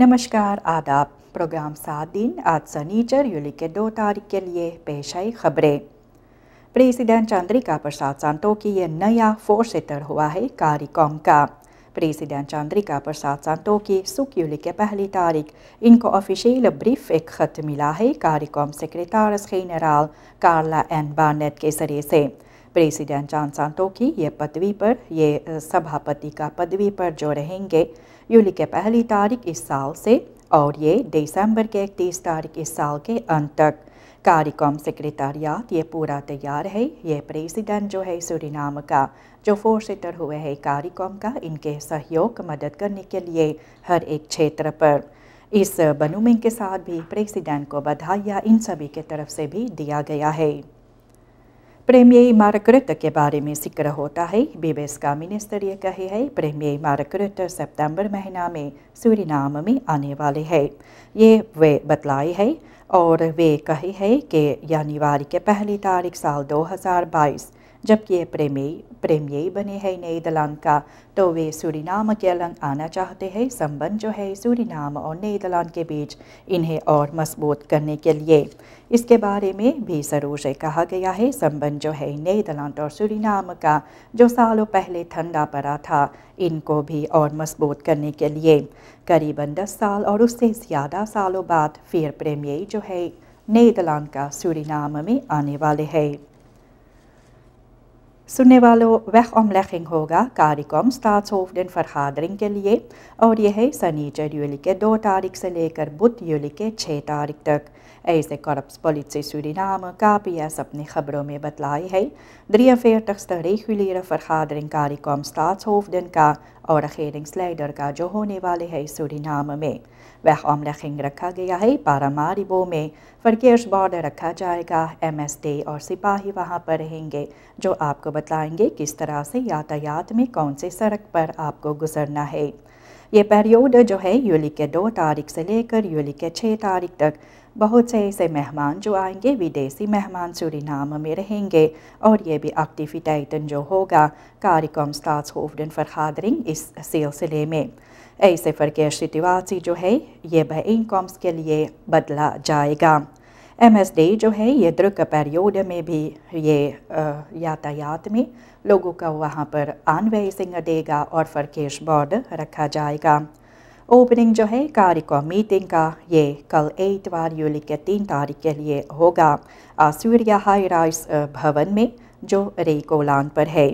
नमस्कार, आदाब। प्रोग्राम सात दिन आज सनीचर यूली के दो तारीख के लिए पेश आई खबरें। प्रेसिडेंट चंद्रिका प्रसाद संतोखी ये नया फोर सीटर हुआ है कार्यक्रम का। प्रेसिडेंट चंद्रिका प्रसाद संतोखी सुख यूली के पहली तारीख। इनको ऑफिशियल ब्रीफ एक खत मिला है, कार्यक्रम सेक्रेटारस जनरल कार्ला एन बार्नेट के ज़रिए से। प्रेसिडेंट चाँद सांतोखी ये पदवी पर, ये सभापति का पदवी पर जो रहेंगे, यूली के पहली तारीख इस साल से और ये दिसंबर के इकतीस तारीख इस साल के अंत तक। कार्यक्रम सेक्रेटारियात ये पूरा तैयार है। ये प्रेसिडेंट जो है सुरीनाम का, जो फोर सीटर हुए है कार्यक्रम का, इनके सहयोग, मदद करने के लिए हर एक क्षेत्र पर। इस बनुमिंग के साथ भी प्रेसिडेंट को बधाइयाँ इन सभी के तरफ़ से भी दिया गया है। प्रेमियर मारकृत के बारे में ज़िक्र होता है बीबेस का मिनिस्टर ये कहे है प्रेमियर मारकृत सितंबर महीना में सूरीनाम में आने वाले है। ये वे बतलाए है और वे कहे है कि यानीवारी के पहली तारीख साल 2022 जबकि ये प्रेमी प्रेमियर बने हैं नीदरलैंड का तो वे सूरीनाम के अलंग आना चाहते हैं। संबंध जो है सूरीनाम और नीदरलैंड के बीच, इन्हें और मज़बूत करने के लिए। इसके बारे में भी ज़रूर से कहा गया है, संबंध जो है नीदरलैंड और सूरीनाम का, जो सालों पहले ठंडा पड़ा था, इनको भी और मज़बूत करने के लिए। करीबन दस साल और उससे ज़्यादा सालों बाद फिर प्रेमियर जो है नीदरलैंड का सूरीनाम में आने वाले हैं। सुनने वालों वह omlegging होगा कार्यक्रम स्टार्ट्सहोफडन फरहादरिंग के लिए और यह सनीचर यूली के दो तारीख से लेकर बुध यूली के छः तारीख तक ऐसे करप्स politie Suriname KPS अपनी खबरों में बतलाई है 43ste reguliere vergadering CARICOM staatshoofden का और regeringsleider का जो होने वाले है सूरीनाम में वह रखा गया है पारामारिबो में वर्केर्सबॉर्ड रखा जाएगा एमएसडी और सिपाही वहाँ पर रहेंगे जो आपको बताएँगे किस तरह से यातायात में कौन से सड़क पर आपको गुजरना है ये पीरियड जो है यूली के दो तारीख से लेकर यूली के छः तारीख तक बहुत से ऐसे मेहमान जो आएँगे, विदेशी मेहमान सूरीनाम में रहेंगे और ये भी एक्टिविटेटन जो होगा, कार्यक्रम स्टार्ट्सहोफडन फरहादरिंग इस सिलसिले में। ऐसे फर्केर सिटवासी जो है, ये बइनकम्स के लिए बदला जाएगा। एम एस डी जो है, ये द्रुक पेरियोड में भी ये यातायात में लोगों का वहाँ पर आनवेसिंग देगा और फरकेश बोर्ड रखा जाएगा। ओपनिंग जो है कार्यक्रम मीटिंग का ये कल एतवार यूली के तीन तारीख के लिए होगा सूर्या हाई राइस भवन में जो रेकोलान पर है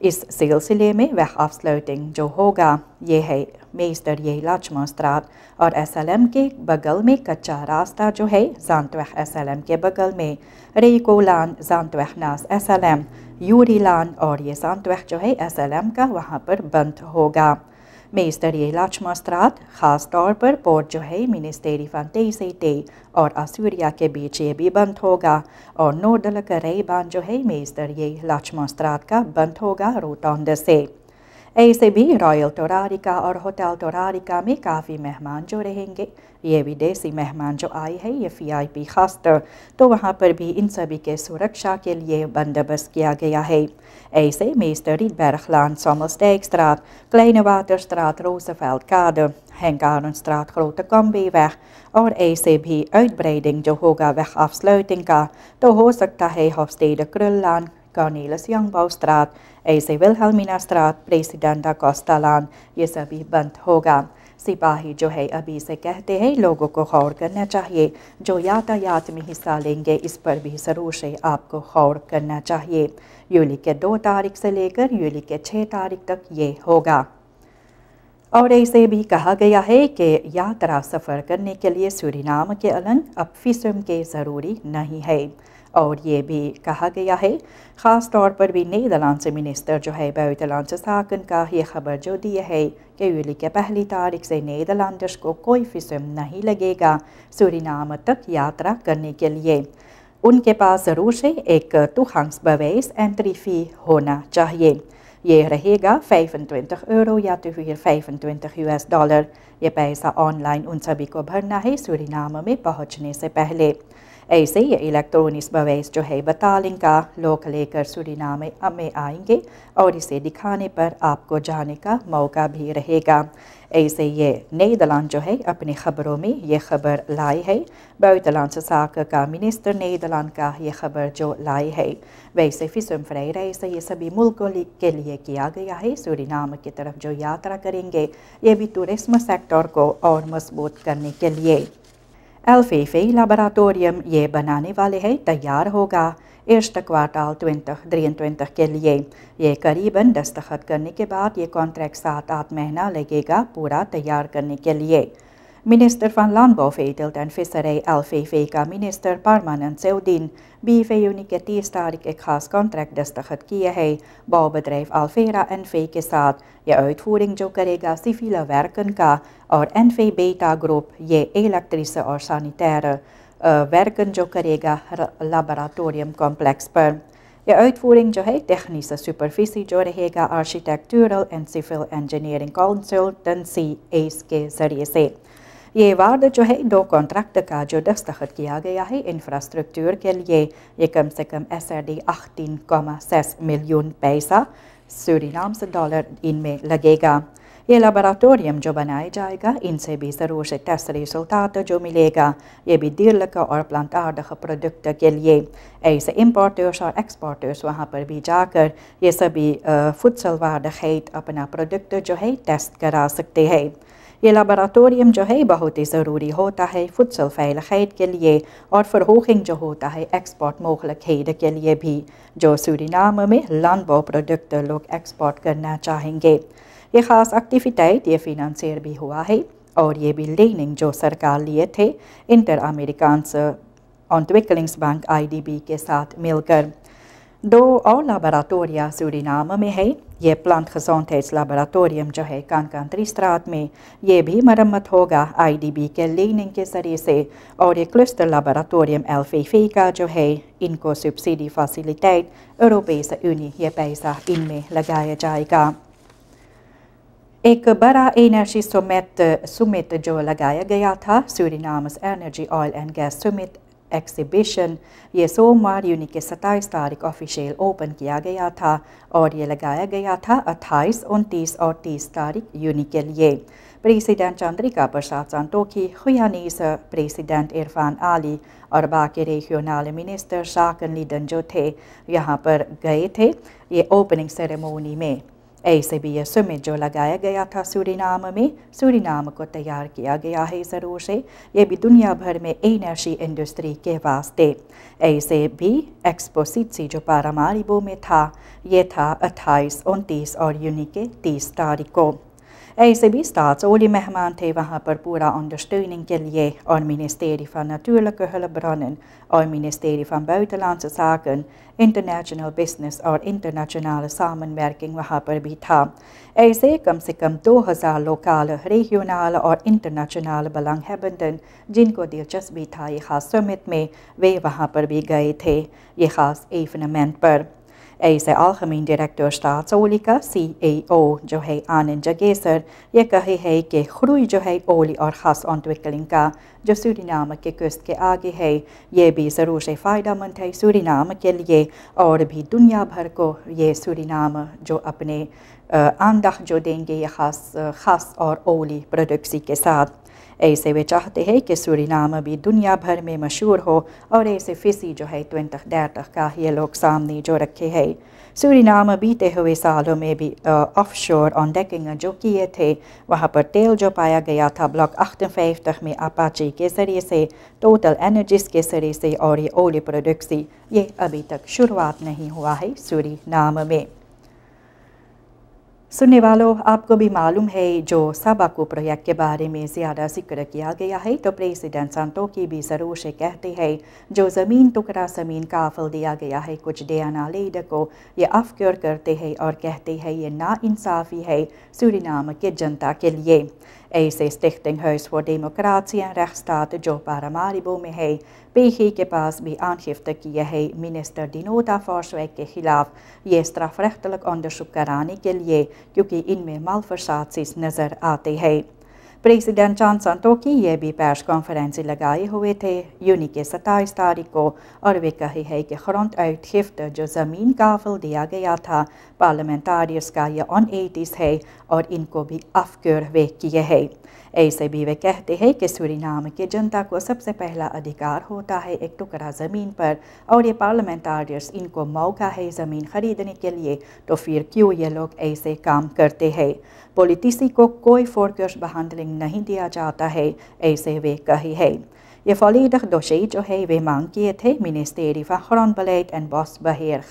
इस सिलसिले में वह आफ्सलर्टिंग जो होगा ये है मेस्टर ये लाचमास्त्रात और एसएलएम के बगल में कच्चा रास्ता जो है जानतवह एसएलएम के बगल में रेकोलान जानतवह नास एसएलएम यूरीलान और ये जानतवह जो है एसएलएम का वहाँ पर बंद होगा Meester Laachmastraat खास तौर पर पोर्ट जो है मिनिस्टेरी फंटे और असूरिया के बीच ये भी बंद होगा और नोडल करेबान ये लाचमास्त्रात का बंद होगा रोटोंड से। ऐसे भी रॉयल टोरारिका और होटल टोरारिका में काफ़ी मेहमान जो रहेंगे ये विदेशी मेहमान जो आए हैं ये वी आई पी खास्तर तो वहाँ पर भी इन सभी के सुरक्षा के लिए बंदोबस्त किया गया है ऐसे meester Rietberglaan, Sommelsteekstraat, Kleine Waterstraat, Rooseveltkade, Henkarenstraat, Grote Kombieweg और ऐसे भी uitbreiding जो होगा वह afsluiting का तो हो सकता है हॉफस्टेड क्रुल्लान Cornelis Youngbouwstraat, ऐसे विल्हलमिना स्त्रात प्रेसिडेंट कोस्टालान ये सभी बंद होगा सिपाही जो है अभी से कहते हैं लोगों को गौर करना चाहिए जो यातायात में हिस्सा लेंगे इस पर भी ज़रूर से आपको गौर करना चाहिए यूली के दो तारीख से लेकर यूली के छः तारीख तक ये होगा और ऐसे भी कहा गया है कि यात्रा सफ़र करने के लिए सूरीनाम के अलग अब फिसम के ज़रूरी नहीं है और ये भी कहा गया है। ख़ास तौर पर भी नीदरलैंड से मिनिस्टर जो है बुitenlandse साकन का ये खबर जो दी है कि यूली के पहली तारीख से नीदरलैंडर्स को कोई फिसम नहीं लगेगा सूरीनाम तक यात्रा करने के लिए। उनके पास ज़रूर से एक toegangsbewijs बवेस एंट्री फ़ी होना चाहिए। ये रहेगा 25 यूरो या तो फिर 25 यूएस डॉलर। ये पैसा ऑनलाइन उन सभी को भरना है सूरीनाम में पहुँचने से पहले। ऐसे ये इलेक्ट्रॉनिक्स बवैस जो है बतालिंग का लोक लेकर सुरीनाम में आएँगे और इसे दिखाने पर आपको जाने का मौका भी रहेगा ऐसे ये नई दलान जो है अपनी ख़बरों में ये खबर लाई है buitenlandse zaken का मिनिस्टर दलान का ये खबर जो लाई है वैसे फिसम फ्रेरा ऐसे ये सभी मुल्कों के लिए किया गया है सूरीनाम की तरफ़ जो यात्रा करेंगे ये भी टूरिज़्म सेक्टर को और मज़बूत करने के लिए एल्फेफे लेबोरेटोरियम ये बनाने वाले हैं तैयार होगा eerste kwartaal 2023 के लिए ये करीबन दस्तखत करने के बाद ये कॉन्ट्रैक्ट सात आठ महीना लगेगा पूरा तैयार करने के लिए Minister van Landbouw, Veeteelt en Visserij LVV minister Parmanent Zeudin BVU के तीस तारीख एक खास कॉन्ट्रैक्ट दस्तखत किए है बॉबedrijf Alvera NV के साथ यह uitvoering जो करेगा सिविल werken का और NV Beta ग्रुप ये इलेक्ट्रिस और sanitaire werken जो करेगा laboratorium कॉम्प्लेक्स पर यह uitvoering जो है technische supervisie जो रहेगा architectural and civil engineering consultancy S के ज़रिए से ये वार्ड जो है, दो कॉन्ट्रैक्ट का जो दस्तखत किया गया है इंफ्रास्ट्रक्चर के लिए। ये कम से कम एस आर डी अखतीन मिलियन पैसा सूरीनाम से डॉलर इनमें लगेगा। ये लेबोरेटोरियम जो बनाया जाएगा, इनसे भी ज़रूर से टेस्ट रिज़ल्ट जो मिलेगा। ये भी दीर्घ और प्लांटार्डख प्रोडक्ट के लिए। ऐसे इम्पोर्टर्स और एक्सपोर्टर्स वहाँ पर भी जाकर ये सभी फुट सलवार खेत अपना प्रोडक्ट जो है टेस्ट करा सकते हैं। ये लेबोरेटोरियम जो है बहुत ही ज़रूरी होता है फुटसल फैल खैद के लिए और फरोखिंग जो होता है एक्सपोर्ट मोखल खेद के लिए भी जो सूरीनाम में लानबो प्रोडक्ट लोग एक्सपोर्ट करना चाहेंगे ये ख़ास एक्टिविटाइट ये फिनंसियर भी हुआ है और ये भी लेनिंग जो सरकार लिए थे इंटर अमेरिकान्स ऑन्ट्विकलिंग्स बैंक आईडीबी के साथ मिलकर दो और लाबोरेटोरिया सूरीनाम में है ये प्लांट लाबोरेटोरियम जो है कानकांतरी स्त्रात में ये भी मरम्मत होगा आईडीबी के लीनिंग के ज़रिए से और ये क्लस्टर लाबोरेटोरियम एल्फेफी का जो है इनको सब्सिडी फैसिलिटेट यूरोपीय यूनि ये पैसा इनमें लगाया जाएगा एक बड़ा एनर्जी सुमित सुमित जो लगाया गया था सूरीनामस energy oil and gas summit exhibition ये सोमवार यूनी के सत्ताईस तारीख ऑफिशियल ओपन किया गया था और ये लगाया गया था अट्ठाईस, उनतीस और तीस तारीख यूनी के लिए। प्रेसिडेंट चंद्रिका प्रसाद संतोखी खुयानीस प्रेसिडेंट इरफान आली और बाकी रीजनल मिनिस्टर शाकन लीडन जो थे, यहाँ पर गए थे ये ओपनिंग सेरेमोनी में। ऐसे भी यह में जो लगाया गया था सूरीनाम में सूरीनाम को तैयार किया गया है ज़रूर से। ये भी दुनिया भर में एनर्जी इंडस्ट्री के वास्ते। ऐसे भी एक्सपोसिटसी जो पारामारिबो में था ये था 28, उनतीस और यूनिके 30 तारीख। को ऐसे भी स्टाट्सोली मेहमान थे वहाँ पर पूरा अंडरस्टैंडिंग के लिए और Ministerie van Natuurlijke Hulpbronnen और Ministerie van Buitenlandse Zaken international business और इंटरनेशनल सामनwerking वहाँ पर भी था ऐसे कम से कम 2000 लोकल रीजनल और इंटरनेशनल बलंगहेबंदन जिनको दिलचस्पी था ये ख़ास समिट में वे वहाँ पर भी गए थे ये ख़ास इवेंट पर ऐसे algemeen directeur staatsolie CAO जो है आनंद जगेसर ये कहे है कि खरुई जो है ओली और ख़ास ontwikkeling का जो सूरीनाम के कुस्त के आगे है ये भी ज़रूर से फ़ायदा मंद है सूरीनाम के लिए और भी दुनिया भर को ये सूरीनाम जो अपने आंदख जो देंगे ये ख़ास ख़ास और ओली प्रोडक्सी के साथ ऐसे वे चाहते हैं कि सूरीनाम भी दुनिया भर में मशहूर हो और ऐसे फिसी जो है ट्वेंट डेट का ये लोग सामने जो रखे हैं। सूरीनाम बीते हुए सालों में भी ऑफ़ शोर ऑन डेकिंग जो किए थे, वहाँ पर तेल जो पाया गया था ब्लॉक तक में अपाची के ज़रिए से टोटल एनर्जीज के ज़रिए से और ये ओली प्रोडक्ट्सी ये अभी तक शुरुआत नहीं हुआ है सूरीनाम में। सुनने वालों, आपको भी मालूम है जो सबाकू प्रोजेक्ट के बारे में ज़्यादा ज़िक्र किया गया है तो प्रेसिडेंट की भी ज़रूर से कहते हैं, जो ज़मीन टुकड़ा ज़मीन का अफल दिया गया है, कुछ डेना लीडर को ये अफक्योर करते हैं और कहते हैं ये ना इंसाफी है सूरीनाम के जनता के लिए। ऐसे स्टिchting Huis voor Democratie en Rechtsstaat जो पारामारिबो में है पेही के पास भी आनखिफ्त किया है मिनिस्टर दिनोटा फॉर्सवैक के खिलाफ ये स्ट्रafrechtelijk onderzoek कराने के लिए क्योंकि इनमें मालफसाद नज़र आते हैं प्रेसिडेंट जॉनसन ये भी प्रेस कॉन्फ्रेंस लगाए हुए थे यूनी के सत्ताईस तारीख को और वे कहे है कि खरंत शिफ्ट जो ज़मीन काफिल दिया गया था पार्लियामेंटारियस का यह ऑन एटीज़ है और इनको भी अफकर वे किए है ऐसे भी वे कहते हैं कि सूरीनाम के जनता को सबसे पहला अधिकार होता है एक टुकड़ा ज़मीन पर, और ये पार्लियामेंटारियस इनको मौका है ज़मीन ख़रीदने के लिए। तो फिर क्यों ये लोग ऐसे काम करते हैं? पॉलिटिसी को कोई फोरकर्स बहांडलिंग नहीं दिया जाता है, ऐसे वे कही है। ये volledig dossier जो है वे मांग किए थे मिनिस्टेरी फ़खरन बलेट एंड बॉस बहेर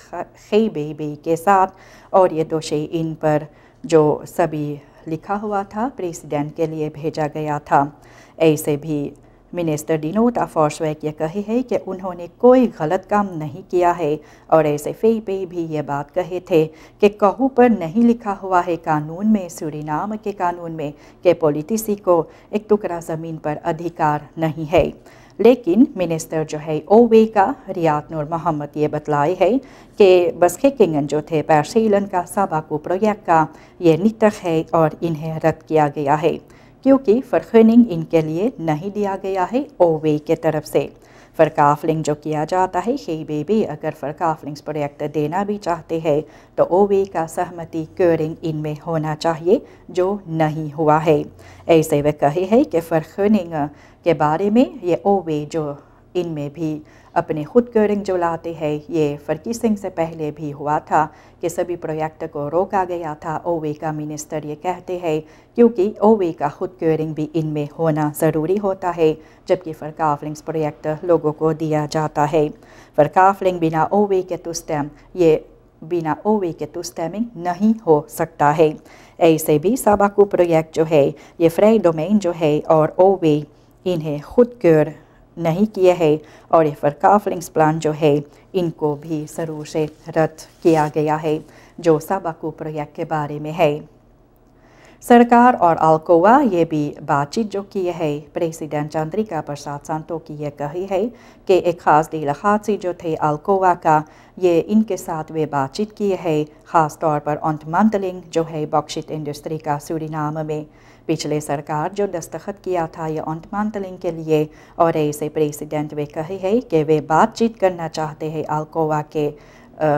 बेबी के साथ, और ये दोषी इन पर जो सभी लिखा हुआ था, प्रेसिडेंट के लिए भेजा गया था। ऐसे भी मिनिस्टर डिनोटा फॉर्सवैक ये कहे है कि उन्होंने कोई गलत काम नहीं किया है और ऐसे फे पे भी ये बात कहे थे कि कहू पर नहीं लिखा हुआ है कानून में, सूरीनाम के कानून में, कि पॉलिटिसी को एक टुकड़ा ज़मीन पर अधिकार नहीं है। लेकिन मिनिस्टर जो है ओवे का रियात नूर मोहम्मद ये बतलाए है कि बसखेकिंगन जो थे पैरसीलन का सबाकू प्रोजेक्ट का ये नितक है और इन्हें रद्द किया गया है, क्योंकि फरखनिंग इनके लिए नहीं दिया गया है ओवे के तरफ़ से। फ़रकाफलिंग जो किया जाता है, हे बेबी, अगर फ़रकाफलिंग्स प्रोजेक्ट देना भी चाहते हैं तो ओवे का सहमति क्योरिंग इनमें होना चाहिए, जो नहीं हुआ है। ऐसे वे कहे है कि फ़रखनिंग के बारे में, ये ओवे जो इनमें भी अपने खुद करिंग जो लाते हैं, ये फरकी सिंह से पहले भी हुआ था कि सभी प्रोजेक्ट को रोका गया था। ओवे का मिनिस्टर ये कहते हैं, क्योंकि ओवे का खुद करिंग भी इनमें होना ज़रूरी होता है, जबकि फ़रकाफलिंग्स प्रोजेक्ट लोगों को दिया जाता है। फ़रकाफलिंग बिना ओवे के तुस्तम ये बिना ओवे के तुस्तमिंग नहीं हो सकता है। ऐसे भी साबाकू प्रोजेक्ट जो है, ये फ्राई डोमेन जो है और ओवे इन्हें खुद कर नहीं किए है और ये फरकाफलिंग्स प्लान जो है, इनको भी ज़रूर से रद्द किया गया है, जो सबकू प्रोजेक्ट के बारे में है। सरकार और अल्कोवा ये भी बातचीत जो की है प्रेसिडेंट चंद्रिका प्रसाद संतो की यह कही है कि एक ख़ास दिल हादसी जो थे अल्कोवा का, ये इनके साथ वे बातचीत किए है ख़ास तौर पर ऑन्टमंटलिंग जो है बॉक्सिट इंडस्ट्री का सूरीनाम में। पिछले सरकार जो दस्तखत किया था ये ऑन्टमंटलिंग के लिए, और ऐसे प्रेसिडेंट वे कहे है कि वे बातचीत करना चाहते हैं अल्कोवा के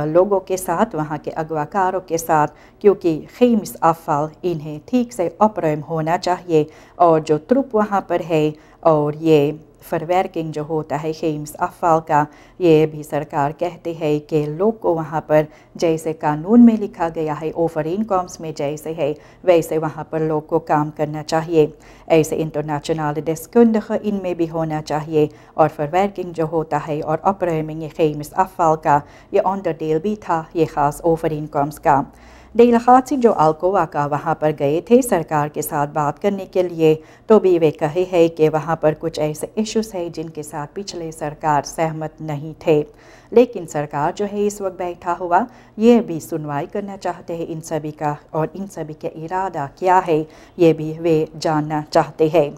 लोगों के साथ, वहाँ के अगवाकारों के साथ, क्योंकि खेमिस अफ़ाल इन्हें ठीक से अप्रयम होना चाहिए, और जो त्रुप वहाँ पर है, और ये फरवर्किंग जो होता है खेम्स अफ़ाल का ये भी सरकार कहते हैं कि लोग को वहाँ पर जैसे कानून में लिखा गया है ओवर इनकम्स में जैसे है, वैसे वहाँ पर लोग को काम करना चाहिए। ऐसे इंटरनेशनल डिस्कुंड इनमें भी होना चाहिए। और फरवर्किंग जो होता है और ऑपरेमिंग खेम्स अफ़ाल का ये ऑन द डेल भी था, ये ख़ास ओवर इनकम्स का। डेल हादसी जो अल्कोवा का वहाँ पर गए थे, सरकार के साथ बात करने के लिए तो भी वे कहे हैं कि वहाँ पर कुछ ऐसे इश्यूज़ हैं जिनके साथ पिछले सरकार सहमत नहीं थे। लेकिन सरकार जो है इस वक्त बैठा हुआ, ये भी सुनवाई करना चाहते हैं। इन सभी का और इन सभी के इरादा क्या है, ये भी वे जानना चाहते हैं।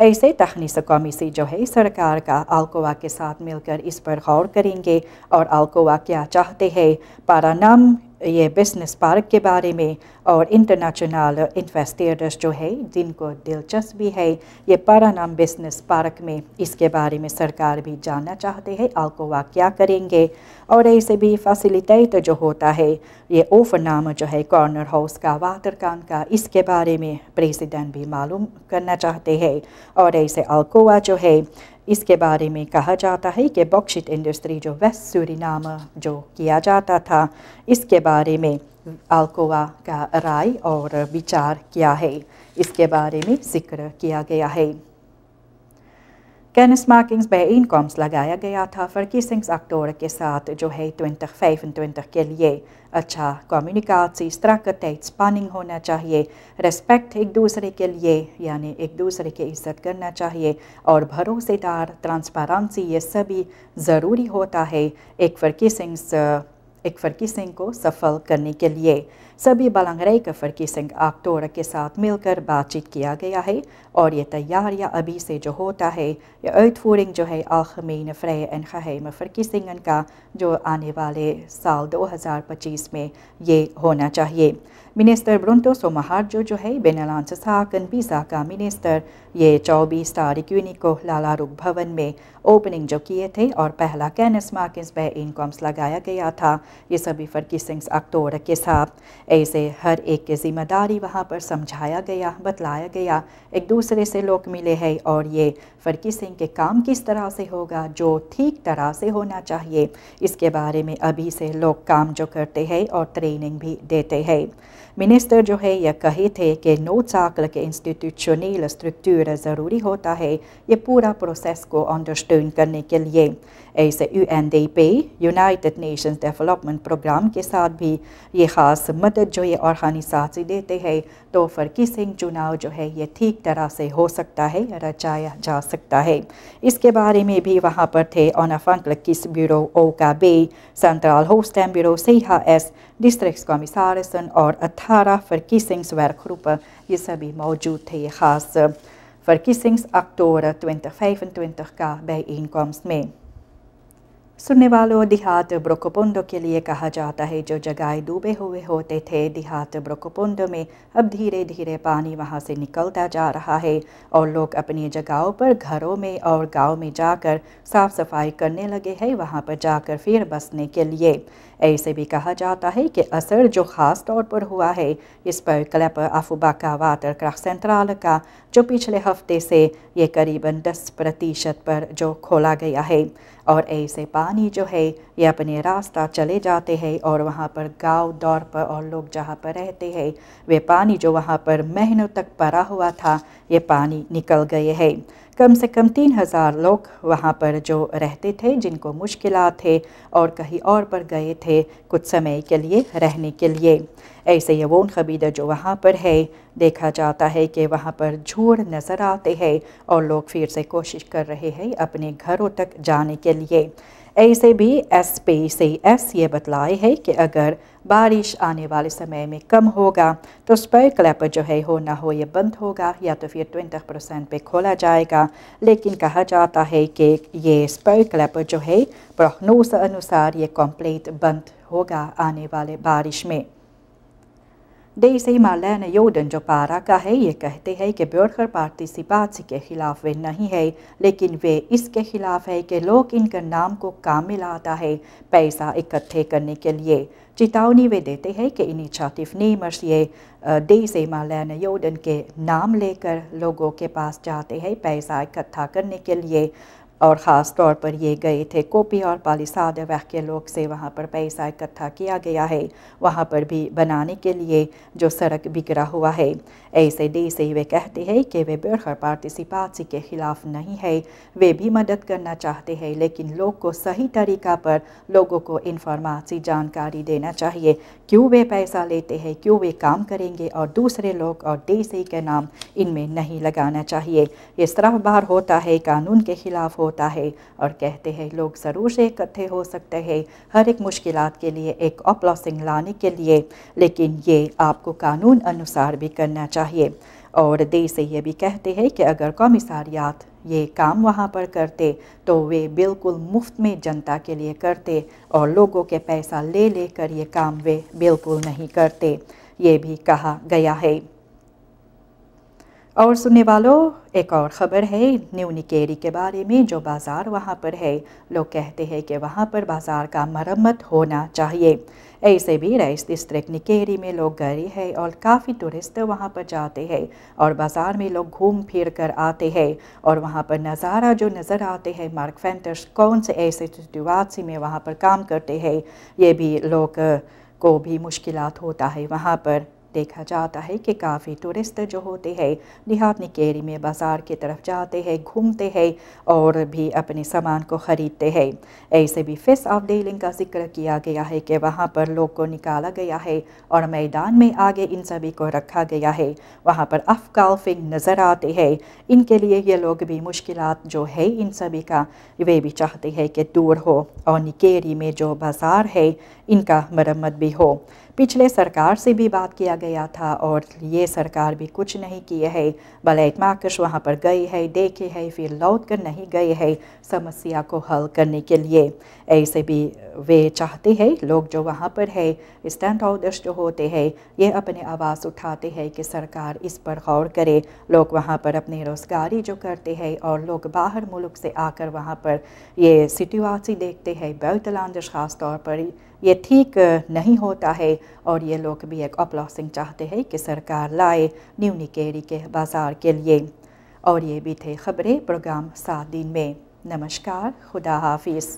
ऐसे तखनीस कमीसी जो है, सरकार का अल्कोवा के साथ मिलकर इस पर गौर करेंगे और अल्कोवा क्या चाहते हैं, पारानम, ये बिज़नेस पार्क के बारे में और इंटरनेशनल इन्वेस्टर्स जो है, जिनको दिलचस्पी है, ये पारानाम बिज़नेस पार्क में इसके बारे में सरकार भी जानना चाहते हैं अल्कोवा क्या करेंगे? और ऐसे भी फैसिलिटेट जो होता है, ये ओफ नाम जो है कॉर्नर हाउस का वाटरकान का, इसके बारे में प्रेसिडेंट भी मालूम करना चाहते हैं। और ऐसे अल्कोवा जो है, इसके बारे में कहा जाता है कि बॉक्सिट इंडस्ट्री जो वेस्ट सूरीनाम जो किया जाता था, इसके बारे में अल्कोवा का राय और विचार किया है, इसके बारे में ज़िक्र किया गया है। कैनस मार्किंग्स लगाया गया था फर्की सिंह अक्टोर के साथ जो है ट्वेंटी फाइव के लिए अच्छा कम्युनिकाची स्ट्रक्ट स्पानिंग होना चाहिए रेस्पेक्ट एक दूसरे के लिए यानी एक दूसरे की इज़्ज़त करना चाहिए और भरोसेदार ट्रांसपेरेंसी ये सभी ज़रूरी होता है एक फर्की सिंह एक फर्की सिंह को सफल करने के लिए सभी बलंगरई के फर्की सिंह आक्टोर के साथ मिलकर बातचीत किया गया है और ये तैयारियाँ अभी से जो होता है, ये uitvoering जो है algemene vrije en geheime verkiezingen का जो आने वाले साल 2025 में ये होना चाहिए। Minister Brunto Somaharjo जो जो है बेनलांस साकन बीसा का मिनिस्टर, ये 24 तारीख यूनी को लाला रुख भवन में ओपनिंग जो किए थे और पहला कैनस मार्किस पे इनकम्स लगाया गया था। ये सभी फर्की सिंह अक्टोर के साथ। ऐसे हर एक की ज़िम्मेदारी वहाँ पर समझाया गया, बतलाया गया। एक दूसरे से लोग मिले हैं और ये फ़रकी सिंह के काम किस तरह से होगा, जो ठीक तरह से होना चाहिए, इसके बारे में अभी से लोग काम जो करते हैं और ट्रेनिंग भी देते हैं। मिनिस्टर जो है यह कहे थे कि नो चाकल के इंस्टीट्यूशनल स्ट्रक्चर ज़रूरी होता है ये पूरा प्रोसेस को अंडरस्टैंड करने के लिए ऐसे U N D P United Nations Development Programme के साथ भी ये ख़ास मदद जो ये ऑर्गेनाइजात देते हैं तो फर्की सिंह चुनाव जो है ये ठीक तरह से हो सकता है रचाया जा सकता है इसके बारे में भी वहाँ पर थे ऑनफंकल किस ब्यूरो ओ का बे सेंट्रल होस्टैम ब्यूरो सीहा एस डिस्ट्रिक्ट कमिसारसन और अट्ठारह फर्की सिंह वर्क ग्रुप ये सभी मौजूद थे ये ख़ास फर्की सिंह अक्टूबर 2025 का bijeenkomst में सुनने वालों, देहात ब्रोकोपुंडो के लिए कहा जाता है, जो जगह डूबे हुए होते थे, देहात ब्रोकोपुंडो में, अब धीरे धीरे पानी वहाँ से निकलता जा रहा है। और लोग अपनी जगहों पर, घरों में और गाँव में जाकर साफ़ सफ़ाई करने लगे हैं, वहाँ पर जाकर फिर बसने के लिए। ऐसे भी कहा जाता है कि असर जो ख़ास तौर पर हुआ है, इस पर क्लब अफुबा का वाटर क्राफ्ट सेंट्रल का, जो पिछले हफ़्ते से ये करीबन 10 प्रतिशत पर जो खोला गया है। और ऐसे पानी जो है, ये अपने रास्ता चले जाते हैं और वहाँ पर गाँव, दौर पर और लोग जहाँ पर रहते हैं, वे पानी जो वहाँ पर महीनों तक पड़ा हुआ था, ये पानी निकल गए हैं। कम से कम तीन हज़ार लोग वहाँ पर जो रहते थे, जिनको मुश्किल थे और कहीं और पर गए थे कुछ समय के लिए रहने के लिए। ऐसे ये वो खबीदा जो वहाँ पर है, देखा जाता है कि वहाँ पर झूठ नज़र आते हैं और लोग फिर से कोशिश कर रहे हैं अपने घरों तक जाने के लिए। ऐसे भी एस पी सी एस ये बतलाए है कि अगर बारिश आने वाले समय में कम होगा तो स्पर क्लैप जो है हो ना हो ये बंद होगा या तो फिर ट्वेंटी परसेंट पे खोला जाएगा लेकिन कहा जाता है कि ये स्पर क्लैप जो है प्रहनूस अनुसार ये कॉम्प्लीट बंद होगा आने वाले बारिश में Deze Marlene Joden जो पारा का है ये कहते हैं कि ब्योरखर पार्टिसिपाची के खिलाफ वे नहीं है लेकिन वे इसके खिलाफ है कि लोग इनका नाम को काम मिलाता है पैसा इकट्ठे करने के लिए चेतावनी वे देते हैं कि इनिशिएटिव नेमर्स ये देसे मालैन योडन के नाम लेकर लोगों के पास जाते हैं पैसा इकट्ठा करने के लिए और ख़ास तौर पर ये गए थे कोपी और पालिसाद वह के लोग से वहाँ पर पैसा इकट्ठा किया गया है। वहाँ पर भी बनाने के लिए जो सड़क बिगड़ा हुआ है। ऐसे देश से वे कहते हैं कि वे बेरखर पार्टिसिपाची के ख़िलाफ़ नहीं है। वे भी मदद करना चाहते हैं, लेकिन लोग को सही तरीका पर लोगों को इन्फॉर्मेसी जानकारी देना चाहिए। क्यों वे पैसा लेते हैं, क्यों वे काम करेंगे और दूसरे लोग और देश के नाम इनमें नहीं लगाना चाहिए। ये सिर्फ़ बार होता है, कानून के ख़िलाफ़ हो होता है और कहते हैं, लोग ज़रूर से इकट्ठे हो सकते हैं हर एक मुश्किल के लिए, एक अपलॉसिंग लाने के लिए, लेकिन ये आपको कानून अनुसार भी करना चाहिए। और देश से ये भी कहते हैं कि अगर कमिसारियात ये काम वहाँ पर करते तो वे बिल्कुल मुफ़्त में जनता के लिए करते और लोगों के पैसा ले लेकर ये काम वे बिल्कुल नहीं करते। ये भी कहा गया है। और सुनने वालों एक और ख़बर है, न्यू निकेरी के बारे में जो बाज़ार वहाँ पर है। लोग कहते हैं कि वहाँ पर बाज़ार का मरम्मत होना चाहिए। ऐसे भी रईस डिस्ट्रिक्ट निकेरी में लोग गए हैं और काफ़ी टूरिस्ट वहाँ पर जाते हैं और बाज़ार में लोग घूम फिर कर आते हैं और वहाँ पर नज़ारा जो नज़र आते हैं मार्क फेंटर्स कौन से ऐसे सिचुएसी में वहाँ पर काम करते हैं, ये भी लोग को भी मुश्किल होता है वहाँ पर। देखा जाता है कि काफ़ी टूरिस्ट जो होते हैं देहात निकेरी में बाज़ार की तरफ़ जाते हैं, घूमते हैं और भी अपने सामान को ख़रीदते हैं। ऐसे भी फेस ऑफ़ डेलिंग का ज़िक्र किया गया है कि वहाँ पर लोग को निकाला गया है और मैदान में आगे इन सभी को रखा गया है। वहाँ पर अफकाल्फिंग नज़र आते हैं। इनके लिए ये लोग भी मुश्किल जो है इन सभी का, वे भी चाहते हैं कि दूर हो और निकेरी में जो बाज़ार है, इनका मरम्मत भी हो। पिछले सरकार से भी बात किया गया था और ये सरकार भी कुछ नहीं किए है। बलैत माकश वहाँ पर गई है, देखे है, फिर लौट कर नहीं गए है समस्या को हल करने के लिए। ऐसे भी वे चाहते हैं, लोग जो वहाँ पर है, स्टैंड होल्डर्स जो होते हैं, ये अपने आवाज़ उठाते हैं कि सरकार इस पर गौर करे। लोग वहाँ पर अपनी रोज़गारी जो करते हैं और लोग बाहर मुल्क से आकर वहाँ पर ये सिटुआसी देखते हैं। बेतलांजश ख़ास तौर पर ये ठीक नहीं होता है और ये लोग भी एक अपलॉसिंग चाहते हैं कि सरकार लाए न्यू निकेरी के बाज़ार के लिए। और ये भी थे ख़बरें प्रोग्राम सात दिन में। नमस्कार, खुदा हाफिज़।